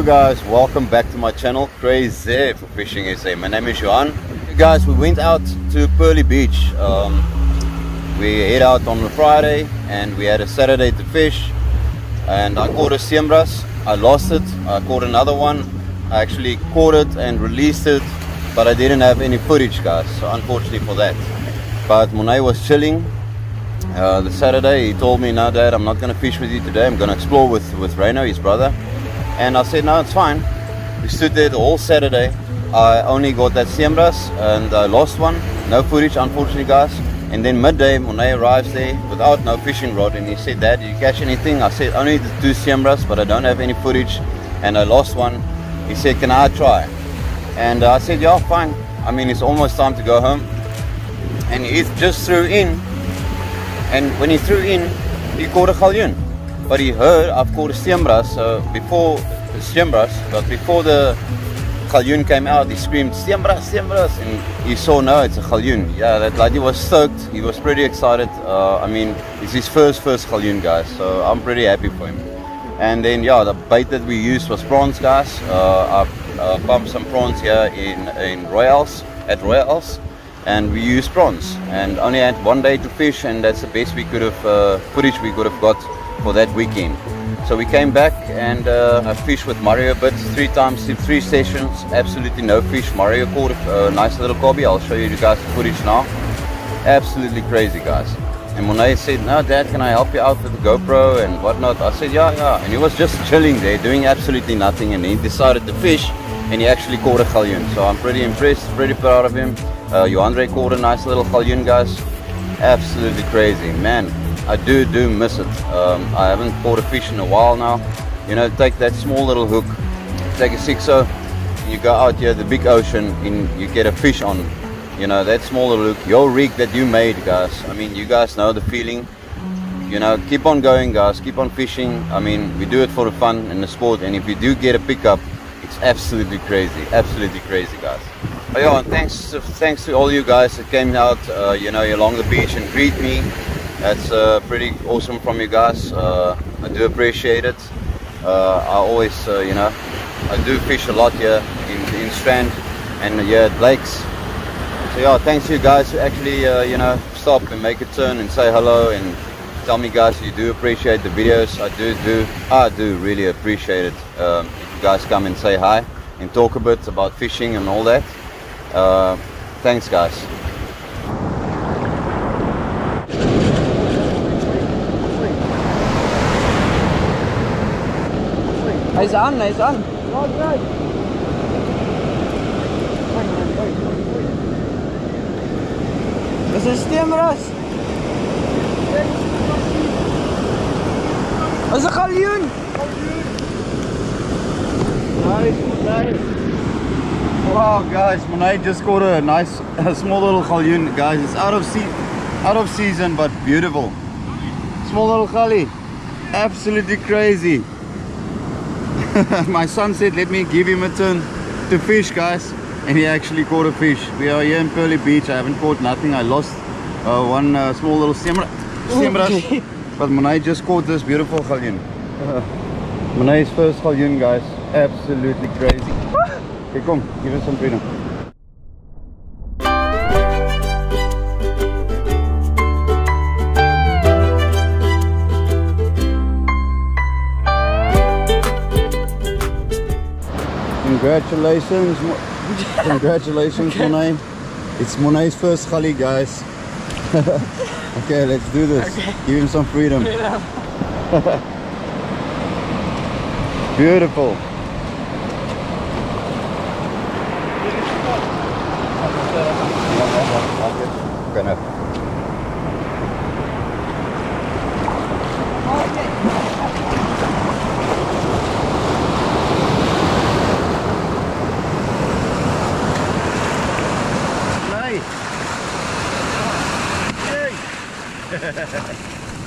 You guys, welcome back to my channel, Crazy for Fishing SA. My name is Johan. Guys, we went out to Pearly Beach. Um, we head out on a Friday and we had a Saturday to fish. And I caught a steenbras. I lost it. I caught another one. I actually caught it and released it, but I didn't have any footage, guys. So unfortunately for that. But Mornè was chilling. Uh, the Saturday, he told me, "No, Dad, I'm not going to fish with you today. I'm going to explore with with Reno, his brother." And I said, "No, it's fine." We stood there the whole Saturday. I only got that steenbras and I lost one. No footage, unfortunately, guys. And then midday, Mornè arrives there without no fishing rod, and he said, "Dad, did you catch anything?" I said, "Only the two steenbras, but I don't have any footage, and I lost one." He said, "Can I try?" And I said, "Yeah, fine." I mean, it's almost time to go home, and he just threw in and when he threw in, he caught a galjoen. But he heard I've caught a steenbras. Before steenbras, but before the galjoen came out, he screamed steenbras, steenbras, and he saw no, it's a galjoen. Yeah, that lady was stoked. He was pretty excited. Uh, I mean, it's his first first galjoen, guys. So I'm pretty happy for him. And then yeah, the bait that we used was prawns, guys. Uh, I uh, pumped some prawns here in in Royals at Royals and we used prawns and only had one day to fish and that's the best we could have uh, footage we could have got for that weekend. So we came back and uh, I fished with Mario a bit three times three sessions absolutely no fish. Mario caught a nice little cobby. I'll show you guys the footage now. Absolutely crazy guys. And Mornè said no dad can I help you out with the GoPro and whatnot? I said yeah yeah. And he was just chilling there doing absolutely nothing. And he decided to fish and he actually caught a galjoen so I'm pretty impressed pretty proud of him. Uh, Johandre caught a nice little galjoen, guys. Absolutely crazy, man. I do do miss it. Um, I haven't caught a fish in a while now. You know, take that small little hook, take a sixo, you go out here, the big ocean, and you get a fish on. You know, that small little hook, your rig that you made, guys. I mean, you guys know the feeling. You know, keep on going, guys. Keep on fishing. I mean, we do it for the fun and the sport. And if you do get a pickup, it's absolutely crazy. Absolutely crazy, guys. Oh, yeah, and thanks, thanks to all you guys that came out, uh, you know, along the beach and greet me. That's uh, pretty awesome from you guys. Uh, I do appreciate it. Uh, I always, uh, you know, I do fish a lot here in, in Strand and here at Blake's. So yeah, thanks to you guys who actually, uh, you know, stop and make a turn and say hello and tell me guys you do appreciate the videos. I do, do, I do really appreciate it. Um, you guys come and say hi and talk a bit about fishing and all that. Uh, thanks, guys. He's on, he's on. Dis is steenbras. Is 'n galjoen. Nice, nice. Wow, guys, Mornè just caught a nice, a small little galjoen, guys. It's out of sea, out of season, but beautiful. Small little gully, absolutely crazy. My son said, "Let me give him a turn to fish, guys," and he actually caught a fish. We are here in Pearly Beach. I haven't caught nothing. I lost uh, one uh, small little siembra, steenbras, Okay. but Mornè just caught this beautiful galjoen. Uh, Mornè's first galjoen, guys. Absolutely crazy. Okay, come, give us some freedom. Congratulations, congratulations, Mornè. It's Mornè's first gully, guys. okay, let's do this. Give him some freedom. Beautiful. Gonna.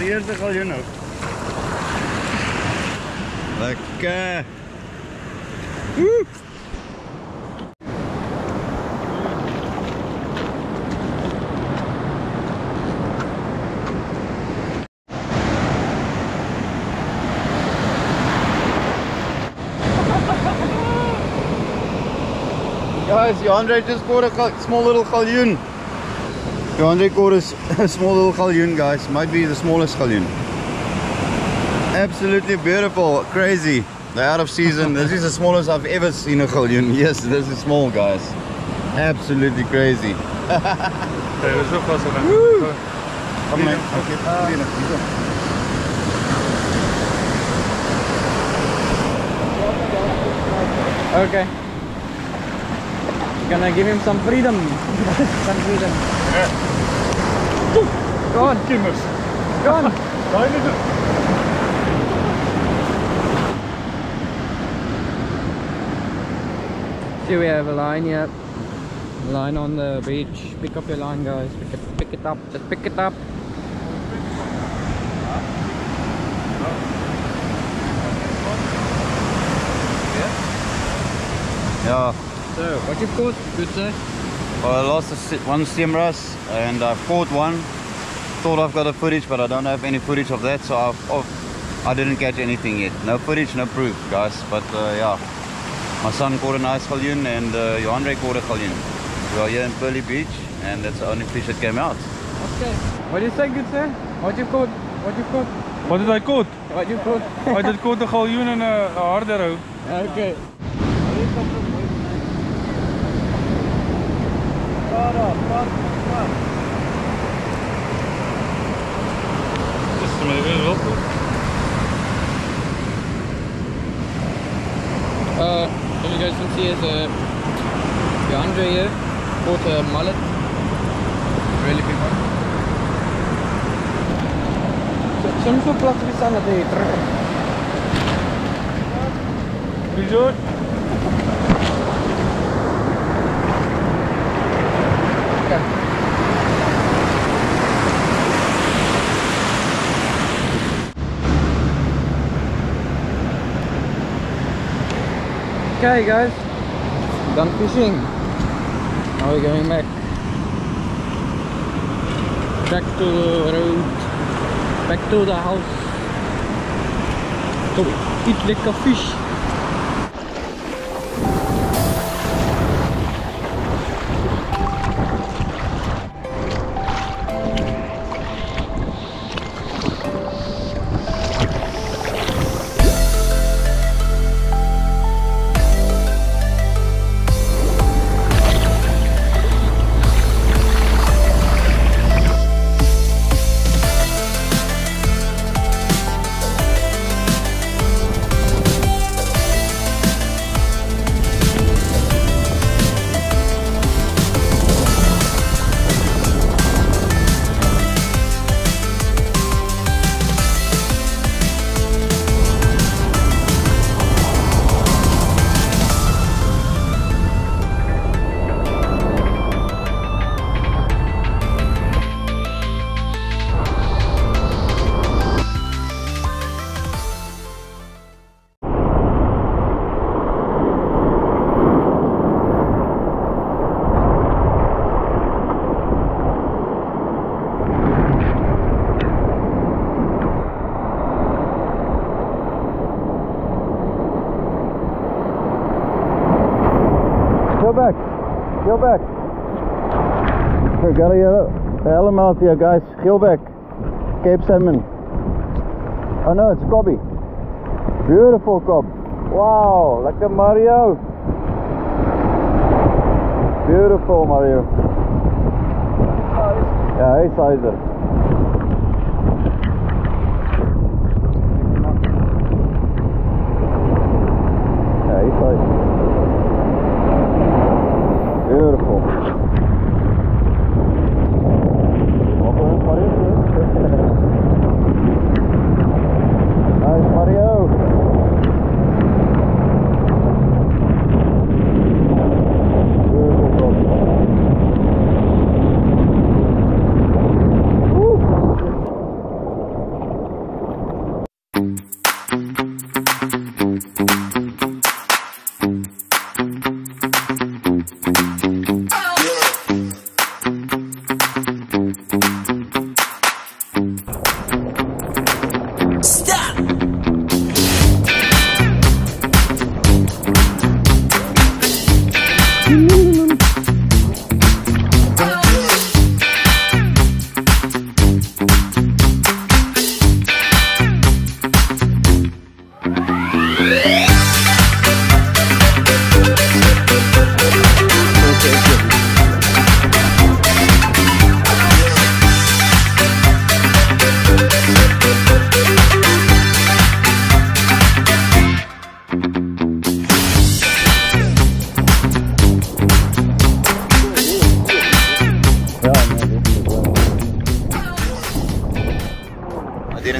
Eerste galjoen ook. Lekker. Woe! Guys, Andre just bought a small little galjoen. Andre caught a s- a small little galjoen, guys. Might be the smallest galjoen. Absolutely beautiful, crazy. They're out of season. this is the smallest I've ever seen a galjoen. Yes, this is small, guys. Absolutely crazy. Oké, dat is ook wel zo. Kom mee. Oké, binnen. Hier zo. Okay. Gonna give him some freedom. some freedom. Go on, Kimmers. go on. Kan je doen? See, we have a line here. Line on the beach. Pick up your line, guys. Pick it, pick it up. Just pick it up. Yeah. So, what you caught? Good, sir. Well, I lost a si- one steenbras and I caught one. Thought I've got the footage, but I don't have any footage of that, so I've, I've, I didn't catch anything yet. No footage, no proof, guys. But uh, yeah, my son caught a nice galjoen and uh, Johanre caught a galjoen. We are here in Pearly Beach, and that's the only fish that came out. Okay. What do you say, good sir? What you caught? What you caught? What did I caught? What you caught? I did caught een galjoen en a, een harde row. okay. Dus maar weer wel goed. Uh, as you guys can see, is uh, Andre here caught a mullet. Really big one. Soms zo plat wie staan dat hij terug. Okay, guys, done fishing. Now we're going back. Back to the road. Back to the house. To eat lekker fish. Go back. We gotta get a helm out here, guys. Geelbek. Cape salmon. Oh no, it's cobby. Beautiful cob. Wow, like a Mario. Beautiful Mario. Yeah, hey sizer. Yeah, hey sizer.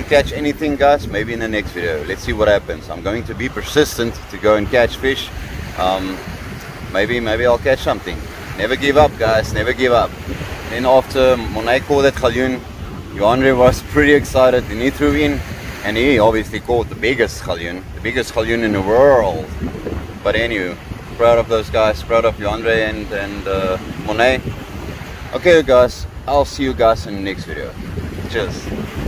Catch anything guys, maybe in the next video. Let's see what happens. I'm going to be persistent to go and catch fish. Um, maybe, maybe I'll catch something. Never give up guys, never give up. Then after Mornè caught that galjoen, Joandre was pretty excited and he threw in and he obviously caught the biggest galjoen, the biggest galjoen in the world. But anyway, proud of those guys, proud of Joandre and, and uh, Mornè. Okay guys, I'll see you guys in the next video. Cheers.